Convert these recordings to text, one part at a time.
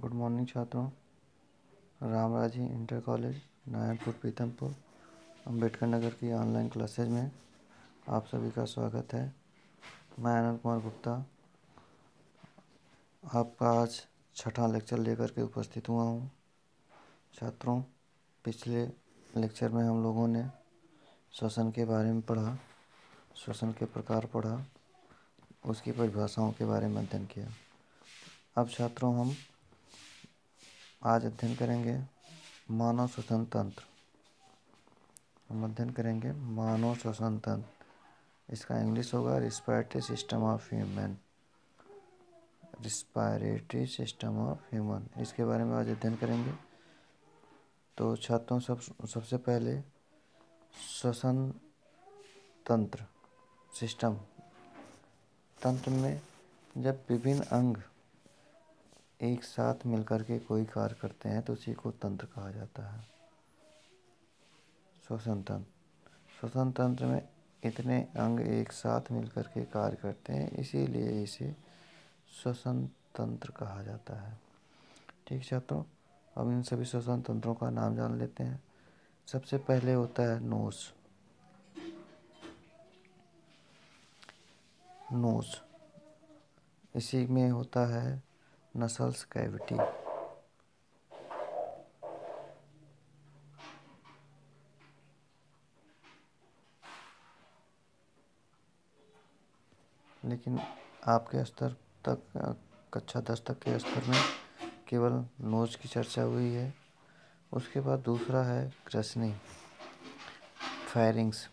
Good morning छात्रों। Ramraji inter college, Narayanpur Pitampur Ambedkar Nagar की online classes में आप सभी का स्वागत है। मैं आनंद कुमार गुप्ता। आपका आज छठा लेक्चर लेकर के उपस्थित हुआ हूँ। छात्रों, पिछले लेक्चर में हम लोगों ने श्वसन के बारे में पढ़ा, श्वसन के प्रकार पढ़ा, उसकी परिभाषाओं के बारे में अध्ययन किया। अब छात्रों, हम आज अध्ययन करेंगे मानव श्वसन तंत्र। हम अध्ययन करेंगे मानव श्वसन तंत्र। इसका इंग्लिश होगा respiratory system of human respiratory system of human इसके बारे में आज अध्ययन करेंगे। तो छात्रों सब, सबसे पहले श्वसन तंत्र सिस्टम तंत्र में जब विभिन्न अंग एक साथ मिलकर के कोई कार्य करते हैं तो उसी को तंत्र कहा जाता है। श्वसन तंत्र श्वसन तंत्र में इतने अंग एक साथ मिलकर के कार्य करते हैं, इसीलिए इसे श्वसन तंत्र कहा जाता है। ठीक छात्रों, अब इन सभी श्वसन तंत्रों का नाम जान लेते हैं। सबसे पहले होता है नोस नोस इसी में होता है नसल्स कैविटी। लेकिन आपके स्तर तक, कक्षा दस तक के स्तर में केवल नोज़ की चर्चा हुई है। उसके बाद दूसरा है ग्रसनी फायरिंग्स।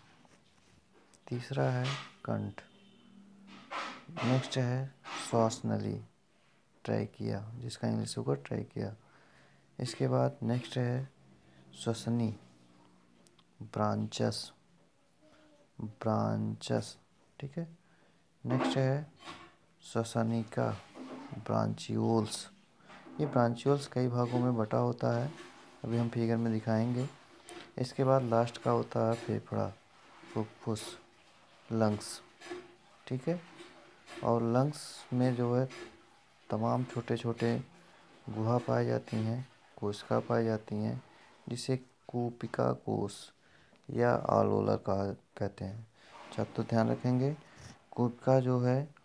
तीसरा है कंठ। नेक्स्ट है श्वास नली। ट्राई किया, जिसका इंग्लिश होगा ट्राई किया। इसके बाद नेक्स्ट है श्वसनी ब्रांचस ब्रांचस ठीक है? नेक्स्ट है श्वसनिका ब्रांचियोल्स ये ब्रांचियोल्स कई भागों में बटा होता है, अभी हम फिगर में दिखाएँगे। इसके बाद लास्ट का होता है फेफड़ा फुफ्फुस लंग्स ठीक है? और लंग्स में जो है तमाम छोटे छोटे गुहा पाई जाती हैं, कोशिका पाई जाती हैं, जिसे कूपिका कोश या आलोलर कहा, कहते हैं। छात्र तो ध्यान रखेंगे, कूपिका जो है,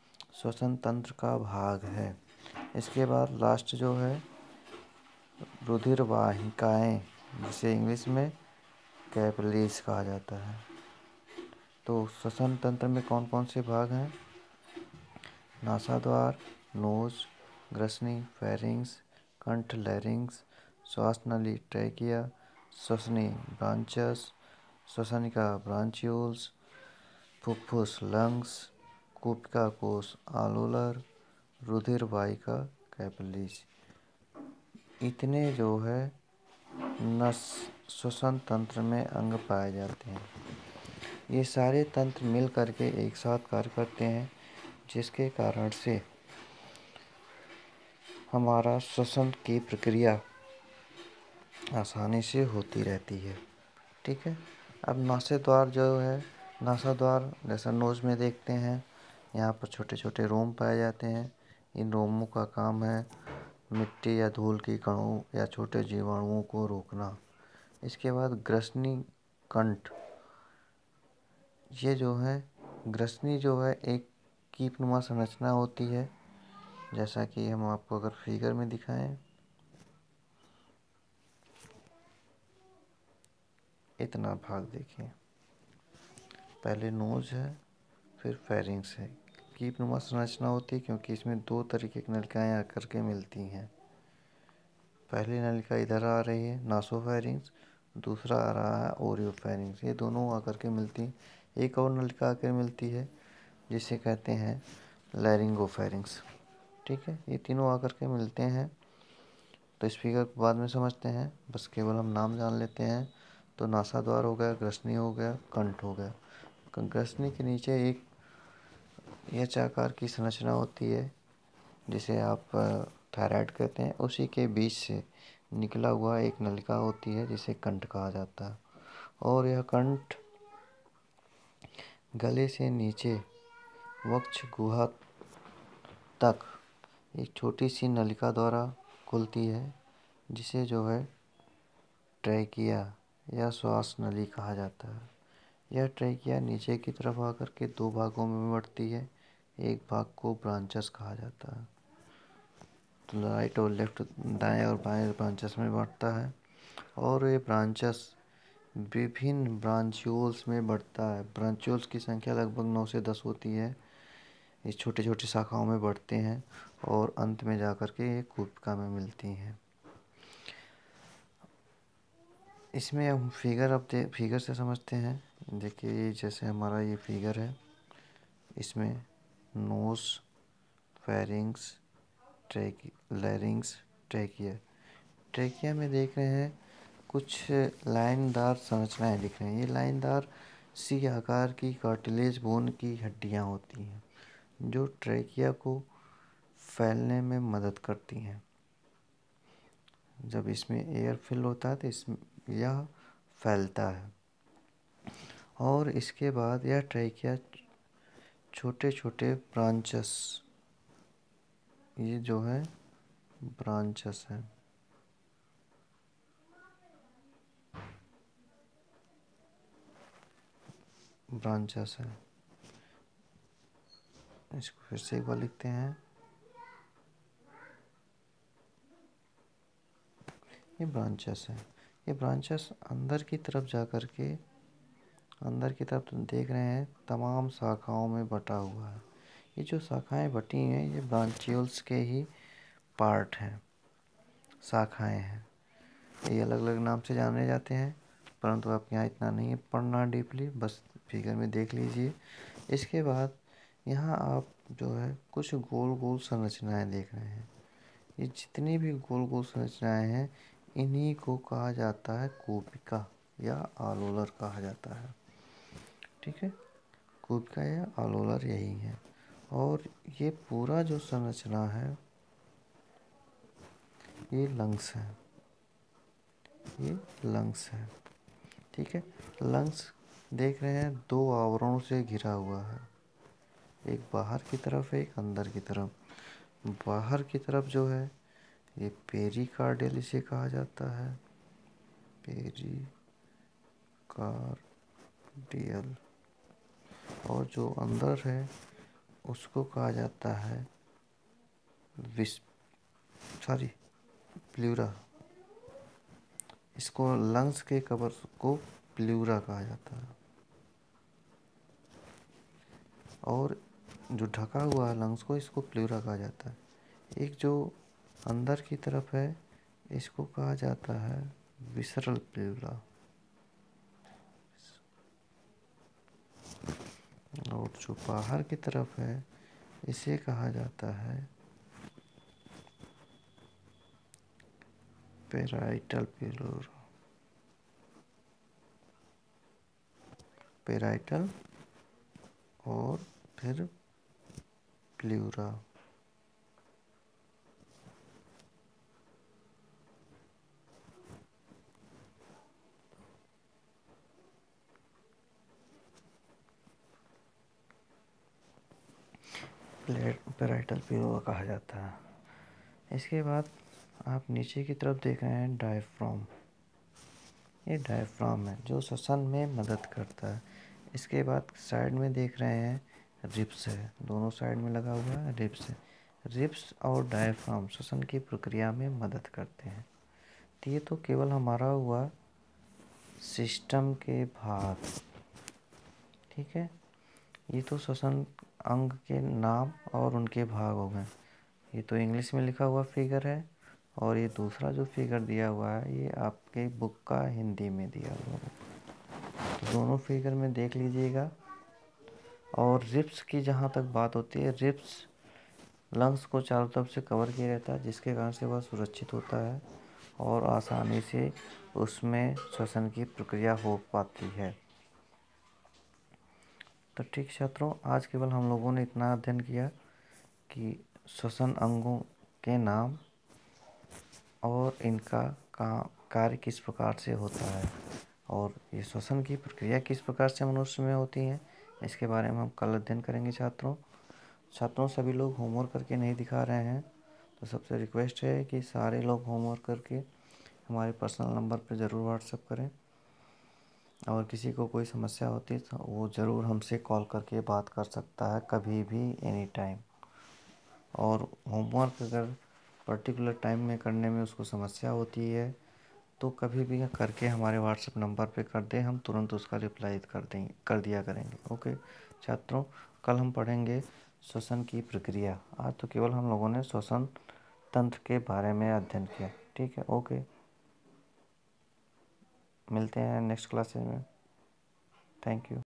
श्वसन तंत्र का भाग है। इसके बाद लास्ट जो है रुधिर वाहिकाएँ जिसे इंग्लिश में कैपलीस कहा जाता है। तो श्वसन तंत्र में कौन कौन से भाग हैं? नासाद्वार, नोज़ ग्रसनी, फेरिंग्स, कंठ लैरिंग्स श्वास नली ट्रैकिया, श्वसनी ब्रांचस, श्वसनिका ब्रांचियोल्स फुफ्फुस लंग्स, कूपिका कोश आलोलर रुधिर वाहिका कैपलिस। इतने जो है, नस, श्वसन तंत्र में अंग पाए जाते हैं। ये सारे तंत्र मिल करके एक साथ कार्य करते हैं, जिसके कारण से हमारा श्वसन की प्रक्रिया आसानी से होती रहती है। ठीक है? अब नासे द्वार जो है नासा द्वार जैसा नोज़ में देखते हैं, यहाँ पर छोटे छोटे रोम पाए जाते हैं। इन रोमों का काम है मिट्टी या धूल की कणों या छोटे जीवाणुओं को रोकना। इसके बाद ग्रसनी कंठ। ये जो है, ग्रसनी जो है एक कीपनुमा संरचना होती है। जैसा कि हम आपको अगर फिगर में दिखाएँ। इतना भाग देखिए पहले नोज़ है, फिर फेरिंग्स है। कीप नुमा संरचना होती है क्योंकि इसमें दो तरीके की नलिकाएँ आकर के मिलती हैं। पहली नलिका इधर आ रही है, नासो फेरिंग्स दूसरा आ रहा है ओरियो फेरिंग्स ये दोनों आकर के मिलती हैं। एक और नलिका आकर मिलती है, जिसे कहते हैं लैरिंगो फेरिंग्स ठीक है, ये तीनों आकर के मिलते हैं। तो इस फिगर को बाद में समझते हैं। बस केवल हम नाम जान लेते हैं। तो नासा द्वार हो गया ग्रसनी हो गया, कंठ हो गया। ग्रसनी के नीचे एक एच आकार की संरचना होती है, जिसे आप थायराइड कहते हैं। उसी के बीच से निकला हुआ एक नलिका होती है, जिसे कंठ कहा जाता है। और यह कंठ गले से नीचे वक्ष गुहा तक एक छोटी सी नलिका द्वारा खुलती है, जिसे जो है ट्रैकिया या श्वास नली कहा जाता है। यह ट्रैकिया नीचे की तरफ़ आकर के दो भागों में बढ़ती है, एक भाग को ब्रांचस कहा जाता है। तो राइट और लेफ़्ट दाएँ और बाएँ ब्रांचेस में बढ़ता है, और ये ब्रांचस विभिन्न ब्रांच्यूल्स में बढ़ता है। ब्रांच्यूल्स की संख्या लगभग नौ से दस होती है। ये छोटे छोटे शाखाओं में बढ़ते हैं और अंत में जाकर के ये कूपिका में मिलती हैं। इसमें हम फिगर अब दे फिगर से समझते हैं। देखिए जैसे हमारा ये फिगर है। इसमें nose pharynx track larynx trachea trachea में देख रहे हैं, कुछ लाइनदार संरचनाएँ दिख रही हैं। ये लाइनदार सी आकार की कार्टिलेज बोन की हड्डियाँ होती हैं। जो ट्रैकिया को फैलने में मदद करती हैं। जब इसमें एयर फिल होता है तो इस, यह फैलता है। और इसके बाद यह ट्रैकिया छोटे छोटे ब्रांचेस ये जो है ब्रांचस है। ब्रांचेस है। इसको फिर से एक बार लिखते हैं। ये ब्रांचेस है। ये ब्रांचेस अंदर की तरफ़ जा कर के, अंदर की तरफ़ देख रहे हैं, तमाम शाखाओं में बटा हुआ है। ये जो शाखाएँ बटी हैं, ये ब्रांचियल्स के ही पार्ट हैं, शाखाएँ हैं। ये अलग अलग नाम से जाने जाते हैं, परंतु आप यहाँ इतना नहीं पढ़ना डीपली बस फिगर में देख लीजिए। इसके बाद यहाँ आप जो है, कुछ गोल गोल संरचनाएँ देख रहे हैं। ये जितनी भी गोल गोल संरचनाएँ हैं इन्हीं को कहा जाता है कोपिका या आलोलर कहा जाता है। ठीक है? कोपिका या आलोलर यही है। और ये पूरा जो संरचना है, ये लंग्स है। ये लंग्स है। ठीक है? लंग्स देख रहे हैं, दो आवरणों से घिरा हुआ है। एक बाहर की तरफ़, एक अंदर की तरफ़। बाहर की तरफ़ जो है ये पेरी कार्डियल इसे कहा जाता है। पेरी कार्डियल और जो अंदर है, उसको कहा जाता है विस, सॉरी, प्लूरा। इसको लंग्स के कवर को प्लूरा कहा जाता है। और जो ढका हुआ है लंग्स को, इसको प्लूरा कहा जाता है। एक जो अंदर की तरफ़ है, इसको कहा जाता है विसरल प्लूरा और जो बाहर की तरफ़ है, इसे कहा जाता है पेराइटल प्लूरा पेराइटल और फिर प्लूरा पेराइटल प्लूरा कहा जाता है। इसके बाद आप नीचे की तरफ़ देख रहे हैं डायफ्राम। ये डायफ्राम है, जो श्वसन में मदद करता है। इसके बाद साइड में देख रहे हैं रिप्स है, दोनों साइड में लगा हुआ है रिप्स है। रिप्स और डायफ्राम श्वसन की प्रक्रिया में मदद करते हैं। तो ये तो केवल हमारा हुआ सिस्टम के भाग, ठीक है? ये तो श्वसन अंग के नाम और उनके भाग हो गए। ये तो इंग्लिश में लिखा हुआ फिगर है और ये दूसरा जो फिगर दिया हुआ है, ये आपके बुक का हिंदी में दिया हुआ है। तो दोनों फिगर में देख लीजिएगा। और रिप्स की जहाँ तक बात होती है रिप्स लंग्स को चारों तरफ़ से कवर किया रहता है, जिसके कारण से वह सुरक्षित होता है और आसानी से उसमें श्वसन की प्रक्रिया हो पाती है। तो ठीक छात्रों आज केवल हम लोगों ने इतना अध्ययन किया कि श्वसन अंगों के नाम और इनका का कार्य किस प्रकार से होता है और ये श्वसन की प्रक्रिया किस प्रकार से मनुष्य में होती है, इसके बारे में हम कल अध्ययन करेंगे छात्रों छात्रों सभी लोग होमवर्क करके नहीं दिखा रहे हैं तो सबसे रिक्वेस्ट है कि सारे लोग होमवर्क करके हमारे पर्सनल नंबर पर ज़रूर व्हाट्सअप करें। और किसी को कोई समस्या होती है तो वो ज़रूर हमसे कॉल करके बात कर सकता है कभी भी एनी टाइम और होमवर्क अगर पर्टिकुलर टाइम में करने में उसको समस्या होती है तो कभी भी करके हमारे व्हाट्सएप नंबर पे कर दें, हम तुरंत उसका रिप्लाई कर देंगे कर दिया करेंगे ओके छात्रों, कल हम पढ़ेंगे श्वसन की प्रक्रिया। आज तो केवल हम लोगों ने श्वसन तंत्र के बारे में अध्ययन किया, ठीक है ओके मिलते हैं नेक्स्ट क्लासेज में। Thank you